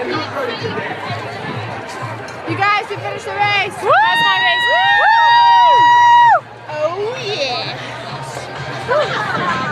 You guys, we finished the race. Woo! That's my race. Woo! Oh, yeah.